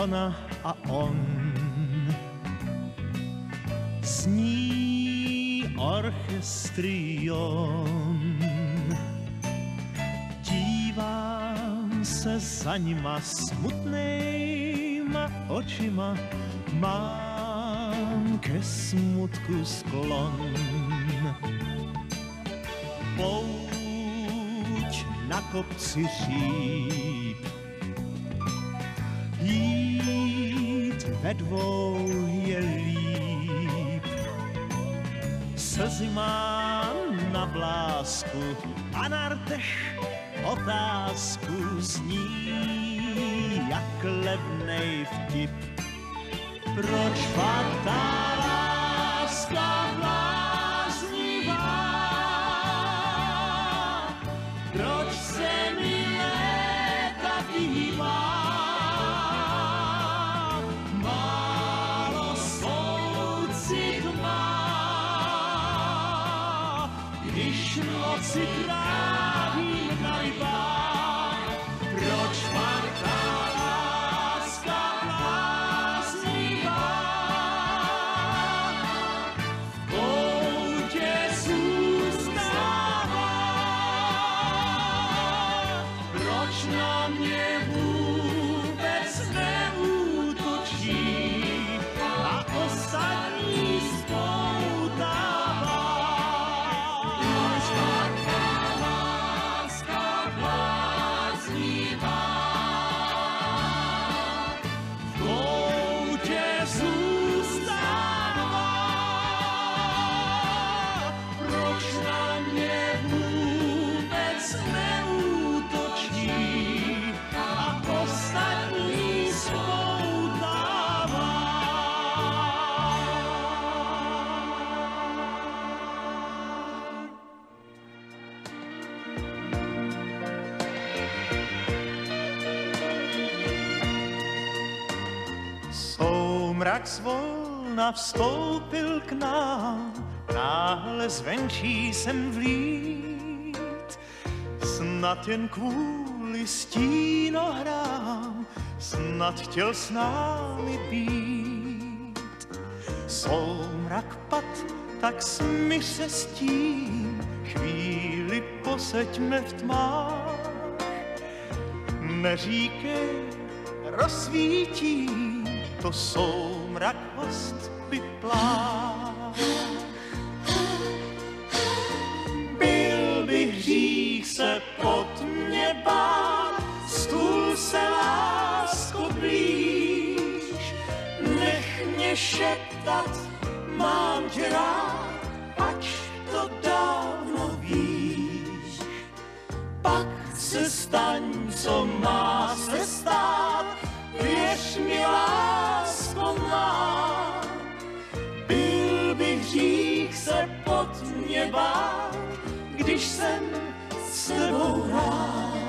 ona a on. Zní orchestrion. Dívám se za nima smutnýma očima, mám ke smutku sklon. Pouť na kopci šíp, jít ve dvou je líp. Slzy mám na blásku a na rtech otázku zní jak levnej vtip. Proč fatá láska bláznivá? Proč se mi léta dívá? Вічно ці Soumrak zvolna vstoupil k nám, náhle zvenčí jsem vlít. Snad jen kvůli stínohrám, snad chtěl s námi být. Soumrak pad, tak smyř se s tím, chvíli poseďme v tmách. Neříkej, rozsvítí, to soumrak host vyplá. Byl by hřích se pod mě bát, stůl se lásko blíž. Nech mě šeptat, mám tě rád, ač to dávno víš. Pak se staň, co má mě bát, když jsem s tebou rád.